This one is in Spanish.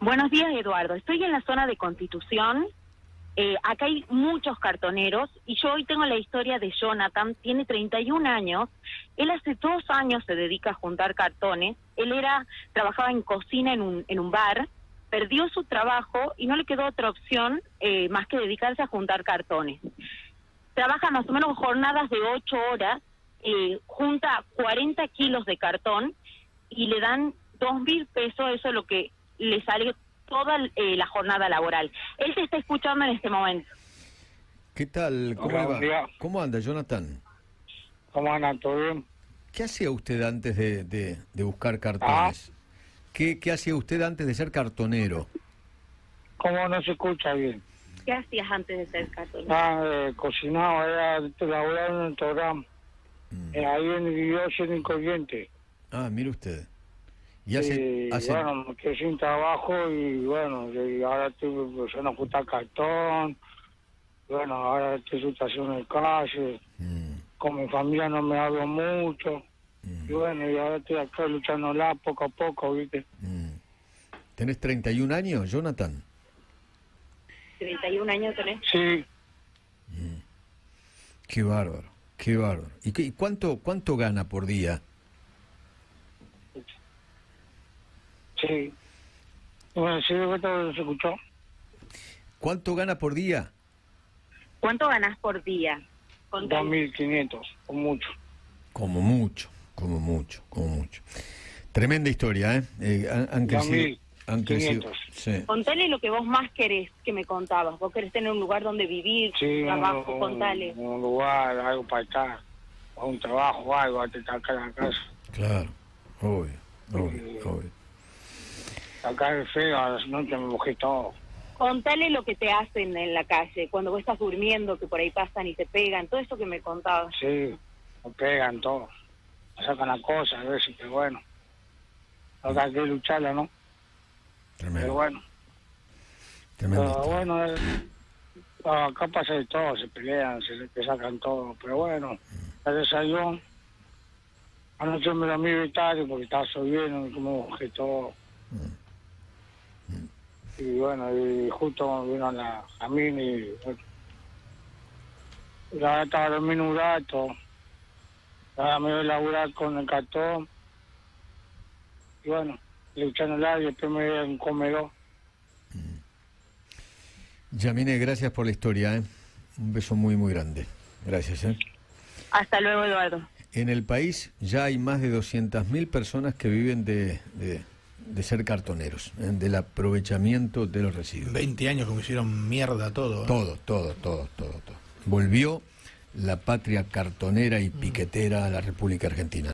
Buenos días, Eduardo. Estoy en la zona de Constitución. Eh, acá hay muchos cartoneros y yo hoy tengo la historia de Jonathan. Tiene 31 años. Él hace dos años se dedica a juntar cartones. Él era trabajaba en cocina en un, en un bar, perdió su trabajo y no le quedó otra opción eh, más que dedicarse a juntar cartones. Trabaja más o menos jornadas de 8 horas, eh, junta 40 kilos de cartón y le dan dos mil pesos. Eso es lo que le sale toda eh, la jornada laboral. Él se está escuchando en este momento. ¿Qué tal? ¿Cómo, Hola, le va? ¿Cómo anda, Jonathan? ¿Cómo andan? ¿Todo bien? ¿Qué hacía usted antes de, de- de buscar cartones? ¿Qué, ¿Qué hacía usted antes de ser cartonero? ¿Cómo no se escucha bien? ¿Qué hacías antes de ser cartonero? Ah, eh, cocinado, era laborar en un restaurante. Mm. Eh, ahí en Diócesis en Corriente. Ah, mire usted. Y hace, Y hace- bueno, me quedé sin trabajo y bueno, y ahora estoy empezando a juntar cartón. Bueno, ahora estoy en situación en calle. Mm, Con mi familia no me hablo mucho. mm, Y bueno, y ahora estoy acá luchándola poco a poco, ¿viste? mm. ¿Tenés 31 años, Jonathan? 31 años tenés. Sí, Qué bárbaro, qué bárbaro. ¿Y, qué, y cuánto, cuánto gana por día? Sí. Bueno, sí, ¿esto se escuchó? ¿Cuánto gana por día? ¿Cuánto ganás por día? Contame. 2.500, o mucho. Como mucho, como mucho, como mucho. Tremenda historia, ¿eh? Eh, han, han crecido. Han crecido. 2.500. Sí. Contale lo que vos más querés que me contabas. Vos querés tener un lugar donde vivir, Sí, trabajo, un, contale. un lugar, algo para estar, o un trabajo, algo, antes de estar acá en la casa. Claro, obvio, obvio, obvio. Acá es feo, a las noches me mojé todo. Contale lo que te hacen en la calle, cuando vos estás durmiendo, que por ahí pasan y te pegan, todo eso que me contabas. Sí, me pegan todo. Me sacan la cosa a veces, pero bueno. Acá hay que lucharla, ¿no? Pero Tremendo, bueno. tremenda Pero bueno, eh, acá pasa de todo, se pelean, se te sacan todo. Pero bueno, gracias a Dios. Anoche me dormí tarde porque estaba lloviendo y como mojé todo. Y bueno, y justo vino la y bueno, y ahora estaba durmiendo un rato. Ahora me voy a laburar con el cartón. Y bueno, luchándola y después me voy a un comedor. Yamine, gracias por la historia, ¿eh? Un beso muy, muy grande. Gracias, ¿eh? Hasta luego, Eduardo. En el país ya hay más de 200.000 personas que viven de, de- de ser cartoneros, ¿eh? del aprovechamiento de los residuos. 20 años me hicieron mierda todo. ¿eh? Todo, todo, todo, todo, todo. Volvió la patria cartonera y piquetera a la República Argentina.